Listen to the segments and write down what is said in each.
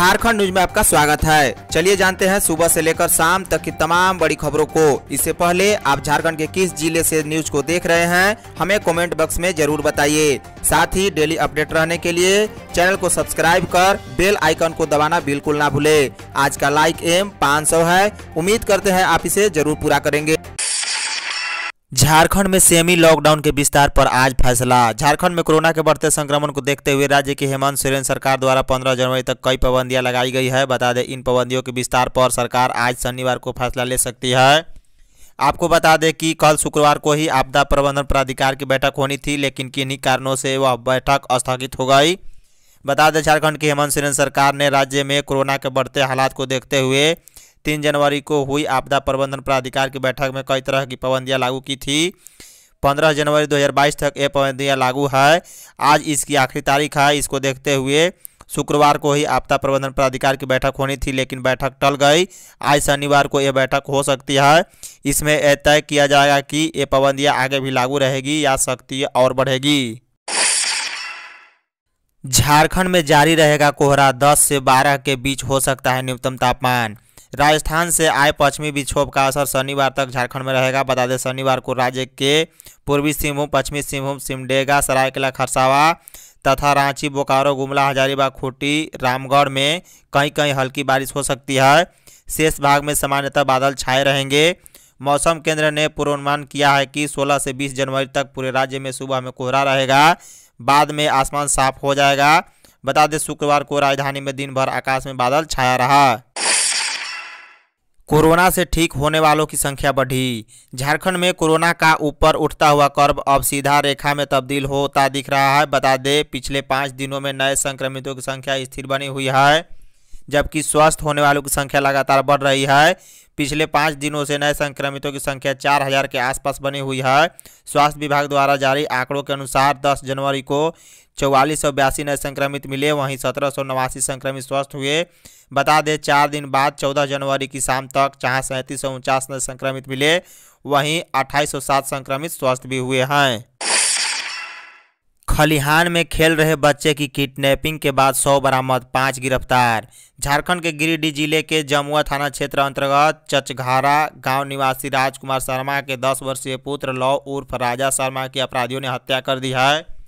Jharkhand news में आपका स्वागत है। चलिए जानते हैं, सुबह से लेकर शाम तक की तमाम बड़ी खबरों को। इससे पहले आप झारखंड के किस ज़िले से न्यूज़ को देख रहे हैं, हमें कमेंट बॉक्स में ज़रूर बताइए। साथ ही डेली अपडेट रहने के लिए चैनल को सब्सक्राइब कर बेल आइकन को दबाना बिल्कुल ना भूले। आज का लाइक एम 500 है। उम्मीद करते हैं आप इसे ज़रूर पूरा करेंगे। झारखंड में सेमी लॉकडाउन के विस्तार पर आज फैसला। झारखंड में कोरोना के बढ़ते संक्रमण को देखते हुए राज्य की हेमंत सोरेन सरकार द्वारा 15 जनवरी तक कई पाबंदियाँ लगाई गई है। बता दें, इन पाबंदियों के विस्तार पर सरकार आज शनिवार को फैसला ले सकती है। आपको बता दें कि कल शुक्रवार को ही आपदा प्रबंधन प्राधिकार की बैठक होनी थी, लेकिन किन्हीं कारणों से वह बैठक स्थगित हो गई। बता दें, झारखंड की हेमंत सोरेन सरकार ने राज्य में कोरोना के बढ़ते हालात को देखते हुए तीन जनवरी को हुई आपदा प्रबंधन प्राधिकार की बैठक में कई तरह की पाबंदियाँ लागू की थी। पंद्रह जनवरी 2022 तक ये पाबंदियाँ लागू है। आज इसकी आखिरी तारीख है। इसको देखते हुए शुक्रवार को ही आपदा प्रबंधन प्राधिकार की बैठक होनी थी, लेकिन बैठक टल गई। आज शनिवार को ये बैठक हो सकती है। इसमें यह तय किया जाएगा कि ये पाबंदियाँ आगे भी लागू रहेगी या सख्ती और बढ़ेगी। झारखंड में जारी रहेगा कोहरा। 10 से 12 के बीच हो सकता है न्यूनतम तापमान। राजस्थान से आए पश्चिमी विक्षोभ का असर शनिवार तक झारखंड में रहेगा। बता दें, शनिवार को राज्य के पूर्वी सिंहभूम, पश्चिमी सिंहभूम, सिमडेगा, सरायकला, खरसावा तथा रांची, बोकारो, गुमला, हजारीबाग, खूंटी, रामगढ़ में कहीं कहीं हल्की बारिश हो सकती है। शेष भाग में सामान्यतः बादल छाए रहेंगे। मौसम केंद्र ने पूर्वानुमान किया है कि 16 से 20 जनवरी तक पूरे राज्य में सुबह में कोहरा रहेगा। बाद में आसमान साफ़ हो जाएगा। बता दें, शुक्रवार को राजधानी में दिन भर आकाश में बादल छाया रहा। कोरोना से ठीक होने वालों की संख्या बढ़ी। झारखंड में कोरोना का ऊपर उठता हुआ कर्व अब सीधा रेखा में तब्दील होता दिख रहा है। बता दें, पिछले पाँच दिनों में नए संक्रमितों की संख्या स्थिर बनी हुई है, जबकि स्वस्थ होने वालों की संख्या लगातार बढ़ रही है। पिछले पाँच दिनों से नए संक्रमितों की संख्या चार हज़ार के आसपास बनी हुई है। स्वास्थ्य विभाग द्वारा जारी आंकड़ों के अनुसार 10 जनवरी को चौवालीस सौ बयासी नए संक्रमित मिले, वहीं सत्रह सौ नवासी संक्रमित स्वस्थ हुए। बता दें, चार दिन बाद 14 जनवरी की शाम तक जहाँ सैंतीस सौ उनचास नए संक्रमित मिले, वहीं अट्ठाईस सौ सात संक्रमित स्वस्थ भी हुए हैं। खलिहान में खेल रहे बच्चे की किडनैपिंग के बाद सौ बरामद, पाँच गिरफ़्तार। झारखंड के गिरिडीह ज़िले के जमुआ थाना क्षेत्र अंतर्गत चचघारा गाँव निवासी राजकुमार शर्मा के 10 वर्षीय पुत्र लव उर्फ़ राजा शर्मा की अपराधियों ने हत्या कर दी है।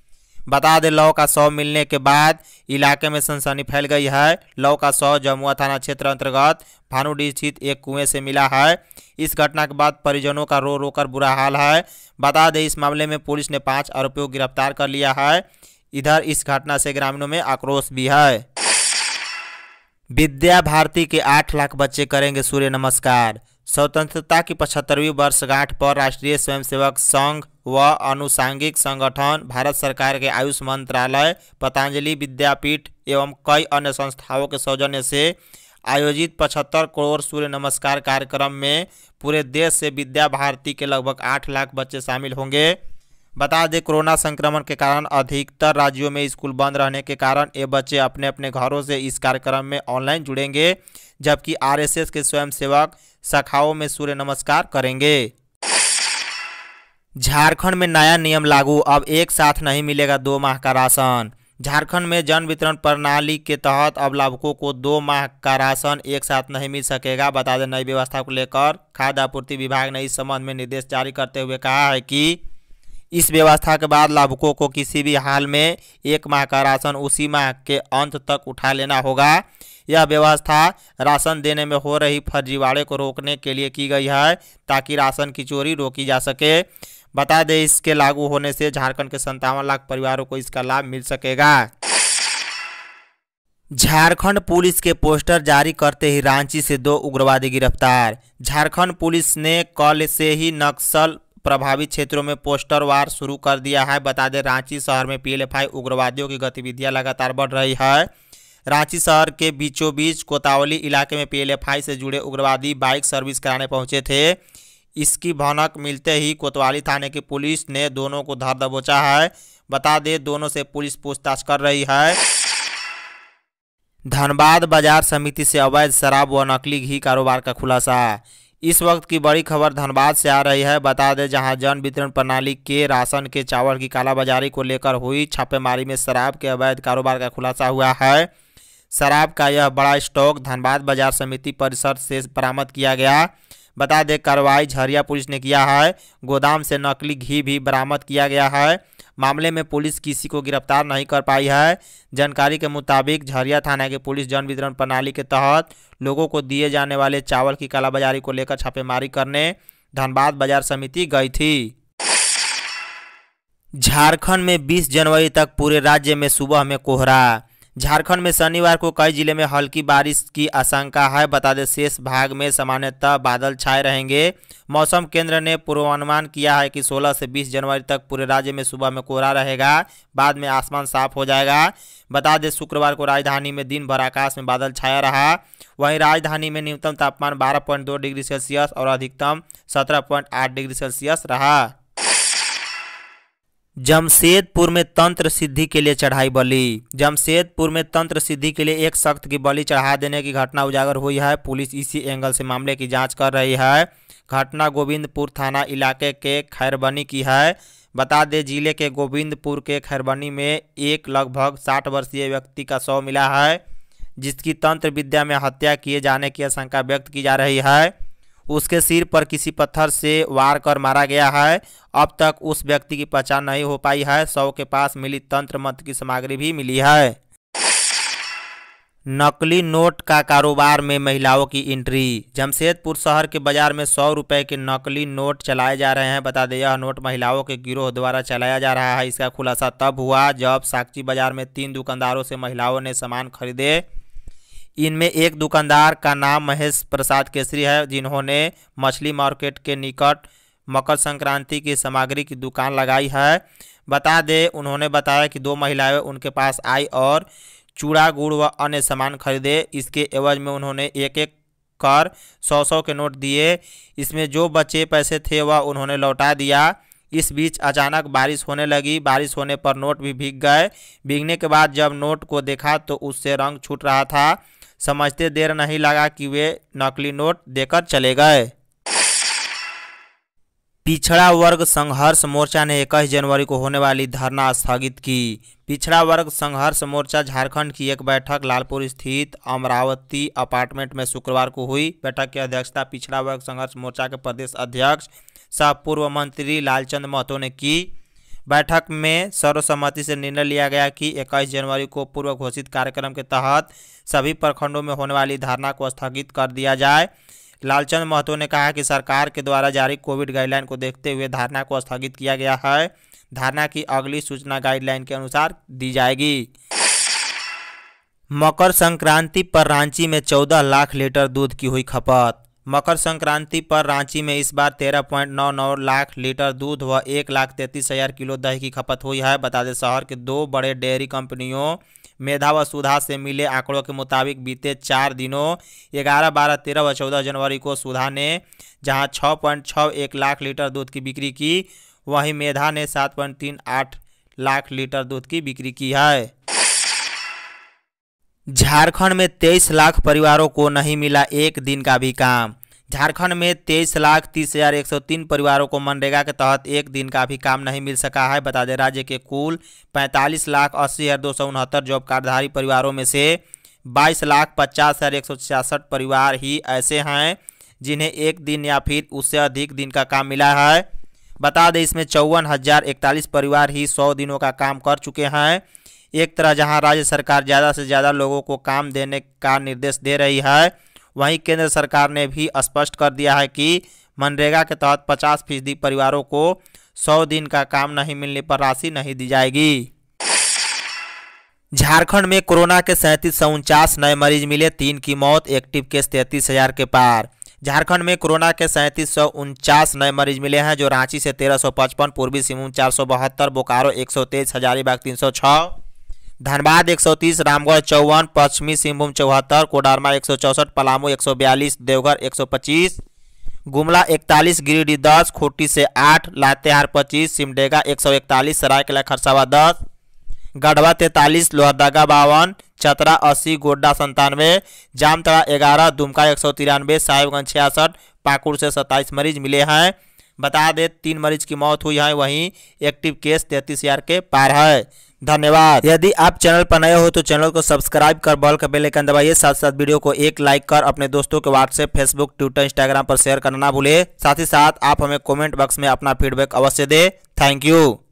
बता दें लौ का शव मिलने के बाद इलाके में सनसनी फैल गई है। लौ का शव जमुआ थाना क्षेत्र अंतर्गत भानुडी स्थित एक कुएँ से मिला है। इस घटना के बाद परिजनों का रो रो कर बुरा हाल है। बता दें, इस मामले में पुलिस ने पाँच आरोपियों को गिरफ़्तार कर लिया है। इधर इस घटना से ग्रामीणों में आक्रोश भी है। विद्या भारती के आठ लाख बच्चे करेंगे सूर्य नमस्कार। स्वतंत्रता की पचहत्तरवीं वर्षगांठ पर राष्ट्रीय स्वयंसेवक संघ व अनुसांगिक संगठन, भारत सरकार के आयुष मंत्रालय, पतंजलि विद्यापीठ एवं कई अन्य संस्थाओं के सौजन्य से आयोजित पचहत्तर करोड़ सूर्य नमस्कार कार्यक्रम में पूरे देश से विद्या भारती के लगभग आठ लाख बच्चे शामिल होंगे। बता दें, कोरोना संक्रमण के कारण अधिकतर राज्यों में स्कूल बंद रहने के कारण ये बच्चे अपने अपने घरों से इस कार्यक्रम में ऑनलाइन जुड़ेंगे, जबकि आरएसएस के स्वयंसेवक शाखाओं में सूर्य नमस्कार करेंगे। झारखंड में नया नियम लागू, अब एक साथ नहीं मिलेगा दो माह का राशन। झारखंड में जन वितरण प्रणाली के तहत अब लाभुकों को दो माह का राशन एक साथ नहीं मिल सकेगा, बता दें नई व्यवस्था को लेकर। खाद्य आपूर्ति विभाग ने इस संबंध में निर्देश जारी करते हुए कहा है कि इस व्यवस्था के बाद लाभुकों को किसी भी हाल में एक माह का राशन उसी माह के अंत तक उठा लेना होगा। यह व्यवस्था राशन देने में हो रही फर्जीवाड़े को रोकने के लिए की गई है, ताकि राशन की चोरी रोकी जा सके। बता दें इसके लागू होने से झारखंड के संतावन लाख परिवारों को इसका लाभ मिल सकेगा। झारखंड पुलिस के पोस्टर जारी करते ही रांची से दो उग्रवादी गिरफ़्तार। झारखंड पुलिस ने कल से ही नक्सल प्रभावित क्षेत्रों में पोस्टर वार शुरू कर दिया है। बता दें, रांची शहर में पीएलएफआई उग्रवादियों की गतिविधियाँ लगातार बढ़ रही है। रांची शहर के बीचों बीच कोतावली इलाके में पीएलएफआई से जुड़े उग्रवादी बाइक सर्विस कराने पहुँचे थे। इसकी भनक मिलते ही कोतवाली थाने की पुलिस ने दोनों को धर दबोचा है। बता दे, दोनों से पुलिस पूछताछ कर रही है। धनबाद बाज़ार समिति से अवैध शराब व नकली घी कारोबार का खुलासा। इस वक्त की बड़ी खबर धनबाद से आ रही है। बता दें, जहाँ जन वितरण प्रणाली के राशन के चावल की कालाबाजारी को लेकर हुई छापेमारी में शराब के अवैध कारोबार का खुलासा हुआ है। शराब का यह बड़ा स्टॉक धनबाद बाज़ार समिति परिसर से बरामद किया गया। बता दें, कार्रवाई झरिया पुलिस ने किया है। गोदाम से नकली घी भी बरामद किया गया है। मामले में पुलिस किसी को गिरफ़्तार नहीं कर पाई है। जानकारी के मुताबिक, झरिया थाना के पुलिस जन वितरण प्रणाली के तहत लोगों को दिए जाने वाले चावल की कालाबाजारी को लेकर छापेमारी करने धनबाद बाज़ार समिति गई थी। झारखंड में 20 जनवरी तक पूरे राज्य में सुबह में कोहरा झारखंड में शनिवार को कई ज़िले में हल्की बारिश की आशंका है। बता दें, शेष भाग में सामान्यतः बादल छाए रहेंगे। मौसम केंद्र ने पूर्वानुमान किया है कि 16 से 20 जनवरी तक पूरे राज्य में सुबह में कोहरा रहेगा, बाद में आसमान साफ़ हो जाएगा। बता दें, शुक्रवार को राजधानी में दिन भर आकाश में बादल छाया रहा। वहीं राजधानी में न्यूनतम तापमान 12.2 डिग्री सेल्सियस और अधिकतम 17.8 डिग्री सेल्सियस रहा। जमशेदपुर में तंत्र सिद्धि के लिए चढ़ाई बलि। जमशेदपुर में तंत्र सिद्धि के लिए एक सख्त की बलि चढ़ा देने की घटना उजागर हुई है। पुलिस इसी एंगल से मामले की जाँच कर रही है। घटना गोविंदपुर थाना इलाके के खैरबनी की है। बता दें, ज़िले के गोविंदपुर के खैरबनी में एक लगभग साठ वर्षीय व्यक्ति का शव मिला है, जिसकी तंत्र विद्या में हत्या किए जाने की आशंका व्यक्त की जा रही है। उसके सिर पर किसी पत्थर से वार कर मारा गया है। अब तक उस व्यक्ति की पहचान नहीं हो पाई है। शव के पास मिली तंत्र मंत्र की सामग्री भी मिली है। नकली नोट का कारोबार में महिलाओं की एंट्री। जमशेदपुर शहर के बाज़ार में सौ रुपए के नकली नोट चलाए जा रहे हैं। बता दें, यह नोट महिलाओं के गिरोह द्वारा चलाया जा रहा है। इसका खुलासा तब हुआ जब साक्षी बाज़ार में तीन दुकानदारों से महिलाओं ने सामान खरीदे। इनमें एक दुकानदार का नाम महेश प्रसाद केसरी है, जिन्होंने मछली मार्केट के निकट मकर संक्रांति की सामग्री की दुकान लगाई है। बता दें, उन्होंने बताया कि दो महिलाएँ उनके पास आई और चूड़ा, गुड़ व अन्य सामान खरीदे। इसके एवज में उन्होंने एक एक कर सौ सौ के नोट दिए। इसमें जो बचे पैसे थे, वह उन्होंने लौटा दिया। इस बीच अचानक बारिश होने लगी। बारिश होने पर नोट भी भीग गए। भीगने के बाद जब नोट को देखा तो उससे रंग छूट रहा था। समझते देर नहीं लगा कि वे नकली नोट देकर चले गए। पिछड़ा वर्ग संघर्ष मोर्चा ने इक्कीस जनवरी को होने वाली धरना स्थगित की। पिछड़ा वर्ग संघर्ष मोर्चा झारखंड की एक बैठक लालपुर स्थित अमरावती अपार्टमेंट में शुक्रवार को हुई। बैठक की अध्यक्षता पिछड़ा वर्ग संघर्ष मोर्चा के प्रदेश अध्यक्ष सह पूर्व मंत्री लालचंद महतो ने की। बैठक में सर्वसम्मति से निर्णय लिया गया कि इक्कीस जनवरी को पूर्व घोषित कार्यक्रम के तहत सभी प्रखंडों में होने वाली धारणा को स्थगित कर दिया जाए। लालचंद महतो ने कहा कि सरकार के द्वारा जारी कोविड गाइडलाइन को देखते हुए धारणा को स्थगित किया गया है। धारणा की अगली सूचना गाइडलाइन के अनुसार दी जाएगी। मकर संक्रांति पर रांची में 14 लाख लीटर दूध की हुई खपत मकर संक्रांति पर रांची में इस बार 13.99 लाख लीटर दूध व एक लाख तैंतीस हज़ार किलो दही की खपत हुई है। बता दें, शहर के दो बड़े डेयरी कंपनियों, मेधा व सुधा से मिले आंकड़ों के मुताबिक बीते चार दिनों, ग्यारह, बारह, तेरह व चौदह जनवरी को सुधा ने, जहाँ छः पॉइंट छः एक लाख लीटर दूध की बिक्री की, वहीं मेधा ने सात पॉइंट तीन आठ लाख लीटर दूध की बिक्री की है। झारखंड में तेईस लाख परिवारों को नहीं मिला एक दिन का भी काम। झारखंड में तेईस लाख तीस हज़ार एक सौ तीन परिवारों को मनरेगा के तहत एक दिन का भी काम नहीं मिल सका है। बता दें, राज्य के कुल पैंतालीस लाख अस्सी हज़ार दो सौ उनहत्तर जॉब कार्डधारी परिवारों में से बाईस लाख पचास हज़ार एक सौ छियासठ परिवार ही ऐसे हैं जिन्हें एक दिन या फिर उससे अधिक दिन का काम मिला है। बता दें, इसमें चौवन हज़ार इकतालीस परिवार ही सौ दिनों का काम कर चुके हैं। एक तरह जहाँ राज्य सरकार ज़्यादा से ज़्यादा लोगों को काम देने का निर्देश दे रही है, वहीं केंद्र सरकार ने भी स्पष्ट कर दिया है कि मनरेगा के तहत 50 फ़ीसदी परिवारों को 100 दिन का काम नहीं मिलने पर राशि नहीं दी जाएगी। झारखंड में कोरोना के सैंतीस सौ उनचास नए मरीज़ मिले, तीन की मौत, एक्टिव केस तैंतीस हज़ार के पार। झारखंड में कोरोना के सैंतीस सौ उनचास नए मरीज़ मिले हैं, जो रांची से तेरह सौ पचपन, पूर्वी सिंहभूम चार सौ बहत्तर, बोकारो एक सौ तेईस, हजारीबाग तीन सौ छः धनबाद 130 रामगढ़ चौवन, पश्चिमी सिंहभूम चौहत्तर, कोडरमा एक पलामू एक सौ बयालीस, देवघर एक सौ पच्चीस, गुमला इकतालीस गिरिडीह दस, खूंटी से आठ, लातेहार पच्चीस, सिमडेगा एक सौ इकतालीस सरायकला खरसावा दस, गढ़वा तैंतालीस, लोहरदगा बावन, चतरा अस्सी, गोड्डा संतानवे जामतड़ा ग्यारह, दुमका एक सौ तिरानवे, साहिबगंज छियासठ, पाकुड़ से सत्ताईस मरीज़ मिले हैं। बता दें, तीन मरीज़ की मौत हुई है, वहीं एक्टिव केस तैंतीस हज़ार के पार है। धन्यवाद। यदि आप चैनल पर नए हो तो चैनल को सब्सक्राइब कर, बॉल का बेल आइकन दबाइए साथ साथ वीडियो को एक लाइक कर, अपने दोस्तों के व्हाट्सएप, फेसबुक, ट्विटर, इंस्टाग्राम पर शेयर करना ना भूले साथ ही साथ आप हमें कमेंट बॉक्स में अपना फीडबैक अवश्य दे। Thank you.